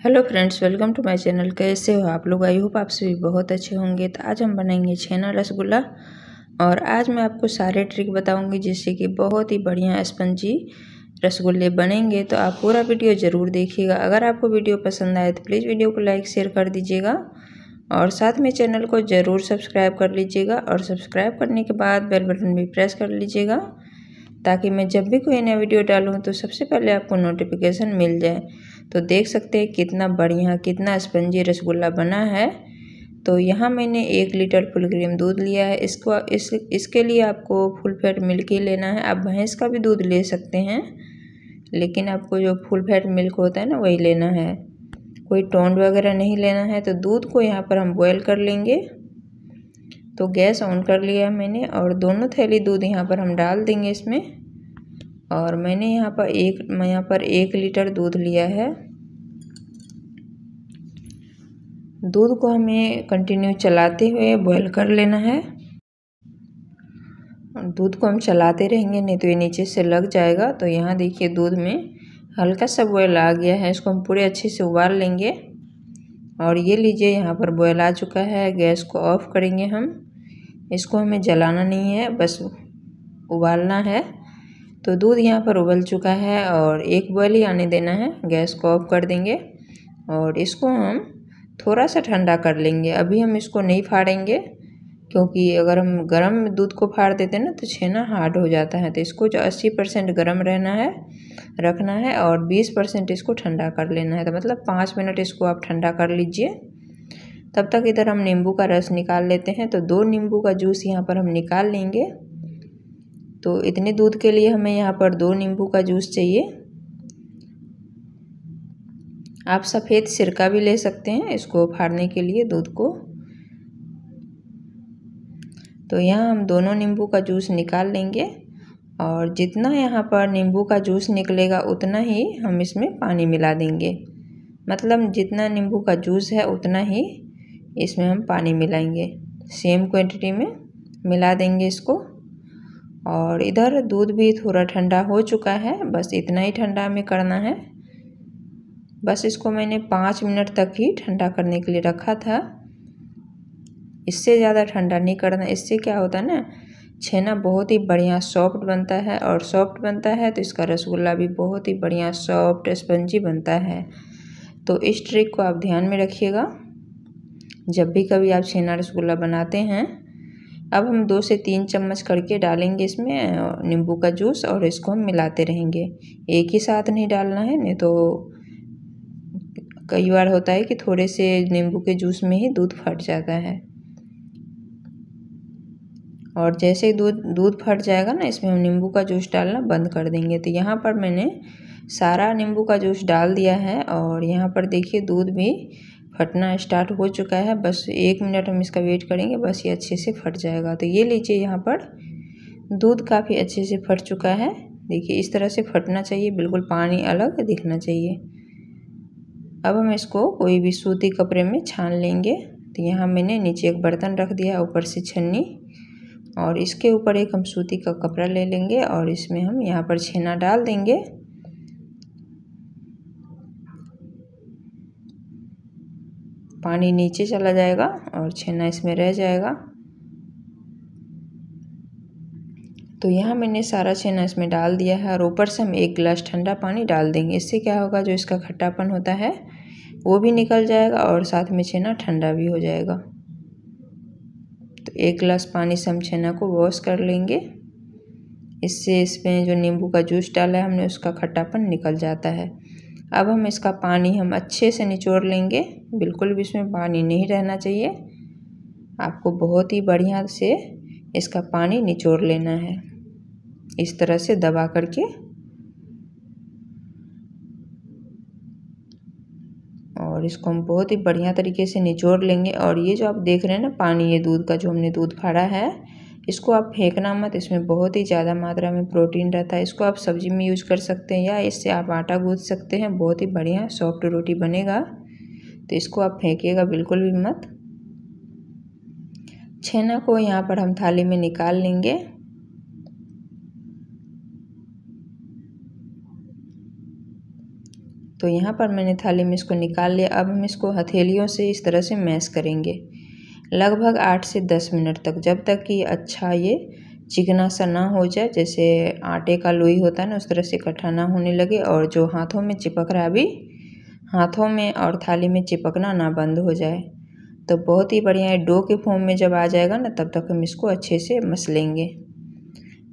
Hello friends welcome to my channel कैसे हो आप लोग? आई होप आप सभी बहुत अच्छे होंगे। तो आज हम बनाएँगे छेना रसगुल्ला। और आज मैं आपको सारे ट्रिक बताऊँगी जिससे कि बहुत ही बढ़िया स्पंजी रसगुल्ले बनेंगे। तो आप पूरा वीडियो ज़रूर देखिएगा। अगर आपको वीडियो पसंद आए तो प्लीज़ वीडियो को लाइक शेयर कर दीजिएगा। और साथ में चैनल को ज़रूर सब्सक्राइब कर लीजिएगा। और सब्सक्राइब करने के बाद बेल बटन भी प्रेस कर लीजिएगा। ताकि मैं जब भी कोई नया वीडियो डालूँ तो सबसे पहले आपको नोटिफिकेशन मिल जाए। तो देख सकते हैं कितना बढ़िया, कितना स्पंजी रसगुल्ला बना है। तो यहाँ मैंने एक लीटर फुल क्रीम दूध लिया है। इसको, इस, इसके लिए आपको फुल फैट मिल्क ही लेना है। आप भैंस का भी दूध ले सकते हैं, लेकिन आपको जो फुल फैट मिल्क होता है ना, वही लेना है। कोई टोंड वगैरह नहीं लेना है तो दूध को यहाँ पर हम बॉयल कर लेंगे। तो गैस ऑन कर लिया मैंने और दोनों थैली दूध यहाँ पर हम डाल देंगे इसमें। और मैंने यहाँ पर एक, मैं यहाँ पर एक लीटर दूध लिया है। दूध को हमें कंटिन्यू चलाते हुए बॉईल कर लेना है। दूध को हम चलाते रहेंगे, नहीं तो ये नीचे से लग जाएगा। तो यहाँ देखिए दूध में हल्का सा बॉयल आ गया है, इसको हम पूरे अच्छे से उबाल लेंगे। और ये लीजिए, यहाँ पर बॉयल आ चुका है, गैस को ऑफ़ करेंगे हम। इसको हमें जलाना नहीं है, बस उबालना है। तो दूध यहाँ पर उबल चुका है और एक बॉयल ही आने देना है, गैस को ऑफ़ कर देंगे और इसको हम थोड़ा सा ठंडा कर लेंगे। अभी हम इसको नहीं फाड़ेंगे क्योंकि अगर हम गर्म दूध को फाड़ देते हैं ना तो छेना हार्ड हो जाता है। तो इसको जो अस्सी परसेंट गर्म रहना है, रखना है और बीस परसेंट इसको ठंडा कर लेना है। तो मतलब पाँच मिनट इसको आप ठंडा कर लीजिए। तब तक इधर हम नींबू का रस निकाल लेते हैं। तो दो नींबू का जूस यहाँ पर हम निकाल लेंगे। तो इतने दूध के लिए हमें यहाँ पर दो नींबू का जूस चाहिए। आप सफ़ेद सिरका भी ले सकते हैं इसको फाड़ने के लिए दूध को। तो यहाँ हम दोनों नींबू का जूस निकाल लेंगे और जितना यहाँ पर नींबू का जूस निकलेगा उतना ही हम इसमें पानी मिला देंगे। मतलब जितना नींबू का जूस है उतना ही इसमें हम पानी मिलाएँगे। सेम क्वांटिटी में मिला देंगे इसको। और इधर दूध भी थोड़ा ठंडा हो चुका है, बस इतना ही ठंडा में करना है। बस इसको मैंने पाँच मिनट तक ही ठंडा करने के लिए रखा था। इससे ज़्यादा ठंडा नहीं करना, इससे क्या होता है ना, छेना बहुत ही बढ़िया सॉफ्ट बनता है और सॉफ्ट बनता है तो इसका रसगुल्ला भी बहुत ही बढ़िया सॉफ्ट स्पंजी बनता है। तो इस ट्रिक को आप ध्यान में रखिएगा। जब भी कभी आप छेना रसगुल्ला बनाते हैं अब हम दो से तीन चम्मच करके डालेंगे इसमें नींबू का जूस, और इसको हम मिलाते रहेंगे। एक ही साथ नहीं डालना है, नहीं तो कई बार होता है कि थोड़े से नींबू के जूस में ही दूध फट जाता है। और जैसे ही दूध दूध फट जाएगा ना, इसमें हम नींबू का जूस डालना बंद कर देंगे। तो यहाँ पर मैंने सारा नींबू का जूस डाल दिया है, और यहाँ पर देखिए दूध भी फटना स्टार्ट हो चुका है, बस एक मिनट हम इसका वेट करेंगे, बस ये अच्छे से फट जाएगा। तो ये लीजिए यहाँ पर, दूध काफ़ी अच्छे से फट चुका है। देखिए, इस तरह से फटना चाहिए, बिल्कुल पानी अलग दिखना चाहिए। अब हम इसको कोई भी सूती कपड़े में छान लेंगे। तो यहाँ मैंने नीचे एक बर्तन रख दिया, ऊपर से छन्नी, और इसके ऊपर एक हम सूती का कपड़ा ले लेंगे, और इसमें हम यहाँ पर छेना डाल देंगे। पानी नीचे चला जाएगा और छेना इसमें रह जाएगा। तो यहाँ मैंने सारा छेना इसमें डाल दिया है और ऊपर से हम एक गिलास ठंडा पानी डाल देंगे। इससे क्या होगा, जो इसका खट्टापन होता है, वो भी निकल जाएगा और साथ में छेना ठंडा भी हो जाएगा। तो एक गिलास पानी से हम छेना को वॉश कर लेंगे। इससे इसमें जो नींबू का जूस डाला है, हमने उसका खट्टापन निकल जाता है। अब हम इसका पानी हम अच्छे से निचोड़ लेंगे। बिल्कुल भी इसमें पानी नहीं रहना चाहिए। आपको बहुत ही बढ़िया से इसका पानी निचोड़ लेना है। इस तरह से दबा करके। और इसको हम बहुत ही बढ़िया तरीके से निचोड़ लेंगे। और ये जो आप देख रहे हैं ना पानी, ये दूध का जो हमने दूध फाड़ा है, इसको आप फेंकना मत। इसमें बहुत ही ज़्यादा मात्रा में प्रोटीन रहता है। इसको आप सब्ज़ी में यूज़ कर सकते हैं या इससे आप आटा गूँथ सकते हैं। बहुत ही बढ़िया सॉफ्ट रोटी बनेगा। तो इसको आप फेंकिएगा बिल्कुल भी मत। छेना को यहाँ पर हम थाली में निकाल लेंगे। तो यहाँ पर मैंने थाली में इसको निकाल लिया। अब हम इसको हथेलियों से इस तरह से मैश करेंगे। लगभग आठ से दस मिनट तक, जब तक कि अच्छा ये चिकना सा ना हो जाए, जैसे आटे का लोई होता है ना, उस तरह से इकट्ठा ना होने लगे और जो हाथों में चिपक रहा अभी हाथों में और थाली में चिपकना ना बंद हो जाए। तो बहुत ही बढ़िया डो के फॉर्म में जब आ जाएगा ना, तब तक हम इसको अच्छे से मस लेंगे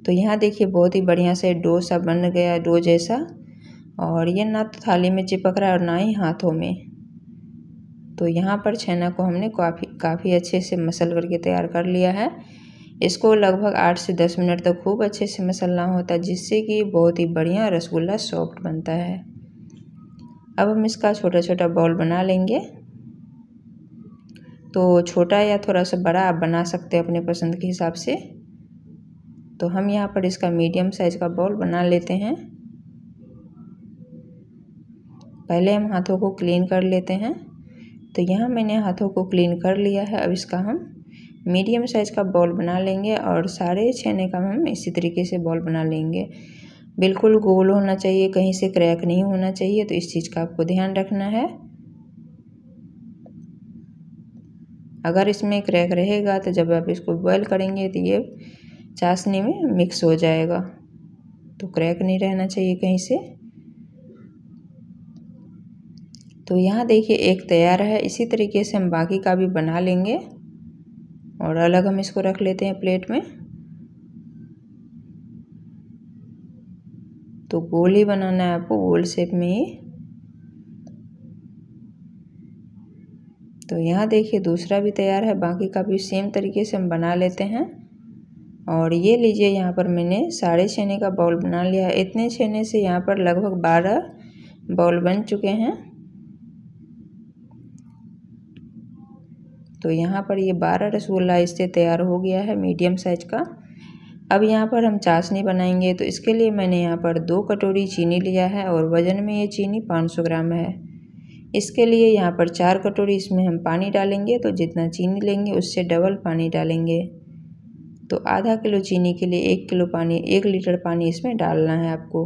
तो यहाँ देखिए बहुत ही बढ़िया से डो सा बन गया डो जैसा। और ये ना तो थाली में चिपक रहा है और ना ही हाथों में। तो यहाँ पर छेना को हमने काफ़ी काफ़ी अच्छे से मसल करके तैयार कर लिया है। इसको लगभग आठ से दस मिनट तक खूब अच्छे से मसलना होता है, जिससे कि बहुत ही बढ़िया रसगुल्ला सॉफ्ट बनता है। अब हम इसका छोटा छोटा बॉल बना लेंगे। तो छोटा या थोड़ा सा बड़ा आप बना सकते हैं अपने पसंद के हिसाब से। तो हम यहाँ पर इसका मीडियम साइज़ का बॉल बना लेते हैं। पहले हम हाथों को क्लीन कर लेते हैं। तो यहाँ मैंने हाथों को क्लीन कर लिया है। अब इसका हम मीडियम साइज़ का बॉल बना लेंगे और सारे छेने का हम इसी तरीके से बॉल बना लेंगे। बिल्कुल गोल होना चाहिए, कहीं से क्रैक नहीं होना चाहिए तो इस चीज़ का आपको ध्यान रखना है। अगर इसमें क्रैक रहेगा तो जब आप इसको बॉयल करेंगे तो ये चाशनी में मिक्स हो जाएगा। तो क्रैक नहीं रहना चाहिए कहीं से। तो यहाँ देखिए, एक तैयार है। इसी तरीके से हम बाकी का भी बना लेंगे और अलग हम इसको रख लेते हैं प्लेट में। तो गोल ही बनाना है आपको, गोल शेप में ही। तो यहाँ देखिए दूसरा भी तैयार है, बाकी का भी सेम तरीके से हम बना लेते हैं। और ये लीजिए यहाँ पर मैंने साढ़े छेने का बाउल बना लिया है। इतने छेने से यहाँ पर लगभग बारह बाउल बन चुके हैं। तो यहाँ पर ये बारह रसगुल्ला इससे तैयार हो गया है मीडियम साइज़ का। अब यहाँ पर हम चाशनी बनाएँगे तो इसके लिए मैंने यहाँ पर दो कटोरी चीनी लिया है और वज़न में ये चीनी 500 ग्राम है। इसके लिए यहाँ पर चार कटोरी इसमें हम पानी डालेंगे तो जितना चीनी लेंगे उससे डबल पानी डालेंगे। तो आधा किलो चीनी के लिए एक किलो पानी, एक लीटर पानी इसमें डालना है आपको।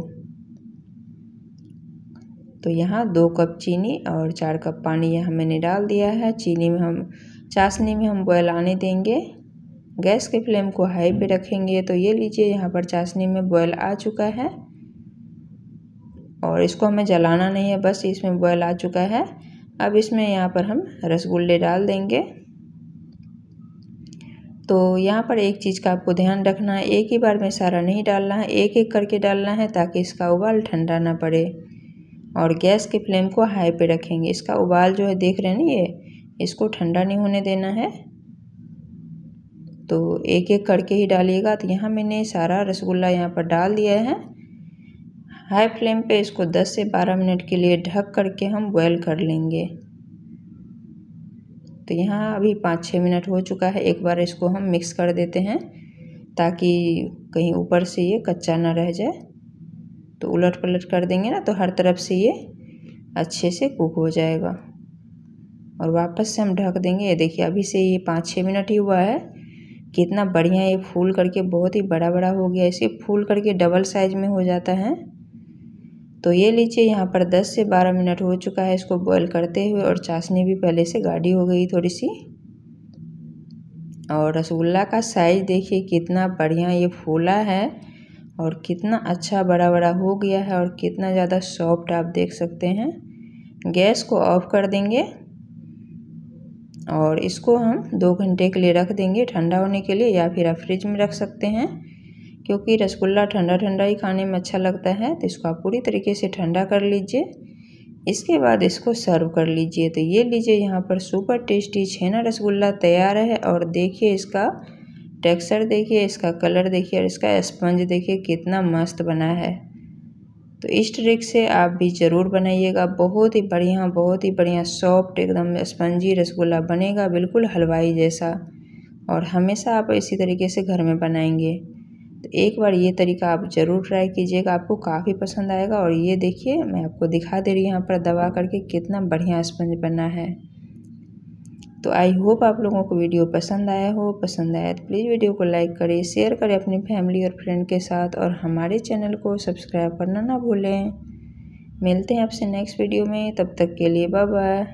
तो यहाँ दो कप चीनी और चार कप पानी यहाँ मैंने डाल दिया है। चीनी में हम, चाशनी में हम बॉयल आने देंगे। गैस के फ्लेम को हाई पे रखेंगे तो ये लीजिए, यहाँ पर चाशनी में बॉयल आ चुका है। और इसको हमें जलाना नहीं है, बस इसमें बॉयल आ चुका है। अब इसमें यहाँ पर हम रसगुल्ले डाल देंगे। तो यहाँ पर एक चीज़ का आपको ध्यान रखना है, एक ही बार में सारा नहीं डालना है एक एक करके डालना है ताकि इसका उबाल ठंडा ना पड़े। और गैस के फ्लेम को हाई पे रखेंगे, इसका उबाल जो है देख रहे हैं ना ये, इसको ठंडा नहीं होने देना है। तो एक एक करके ही डालिएगा। तो यहाँ मैंने सारा रसगुल्ला यहाँ पर डाल दिया है। हाई फ्लेम पे इसको 10 से 12 मिनट के लिए ढक करके हम बॉयल कर लेंगे। तो यहाँ अभी पाँच छः मिनट हो चुका है। एक बार इसको हम मिक्स कर देते हैं ताकि कहीं ऊपर से ये कच्चा ना रह जाए। तो उलट पलट कर देंगे ना तो हर तरफ़ से ये अच्छे से कुक हो जाएगा। और वापस से हम ढक देंगे। ये देखिए अभी से ये पाँच छः मिनट ही हुआ है। कितना बढ़िया ये फूल करके बहुत ही बड़ा बड़ा हो गया। इसे फूल करके डबल साइज़ में हो जाता है। तो ये लीजिए, यहाँ पर 10 से 12 मिनट हो चुका है इसको बॉईल करते हुए और चाशनी भी पहले से गाढ़ी हो गई थोड़ी सी और रसगुल्ला का साइज़ देखिए, कितना बढ़िया ये फूला है और कितना अच्छा बड़ा बड़ा हो गया है और कितना ज़्यादा सॉफ्ट आप देख सकते हैं। गैस को ऑफ़ कर देंगे। और इसको हम दो घंटे के लिए रख देंगे ठंडा होने के लिए या फिर आप फ्रिज में रख सकते हैं, क्योंकि रसगुल्ला ठंडा ठंडा ही खाने में अच्छा लगता है तो इसको आप पूरी तरीके से ठंडा कर लीजिए। इसके बाद इसको सर्व कर लीजिए। तो ये लीजिए, यहाँ पर सुपर टेस्टी छेना रसगुल्ला तैयार है और देखिए इसका टेक्सचर, देखिए इसका कलर, देखिए और इसका स्पंज, देखिए कितना मस्त बना है। तो इस ट्रिक से आप भी ज़रूर बनाइएगा। बहुत ही बढ़िया, बहुत ही बढ़िया सॉफ्ट एकदम स्पंजी रसगुल्ला बनेगा, बिल्कुल हलवाई जैसा। और हमेशा आप इसी तरीके से घर में बनाएँगे। तो एक बार ये तरीका आप ज़रूर ट्राई कीजिएगा, आपको काफ़ी पसंद आएगा। और ये देखिए, मैं आपको दिखा दे रही हूँ यहाँ पर दबा करके कितना बढ़िया स्पंज बना है। तो आई होप आप लोगों को वीडियो पसंद आया हो। पसंद आया तो प्लीज़ वीडियो को लाइक करें शेयर करें अपनी फैमिली और फ्रेंड के साथ और हमारे चैनल को सब्सक्राइब करना ना भूलें। मिलते हैं आपसे नेक्स्ट वीडियो में, तब तक के लिए बाय बाय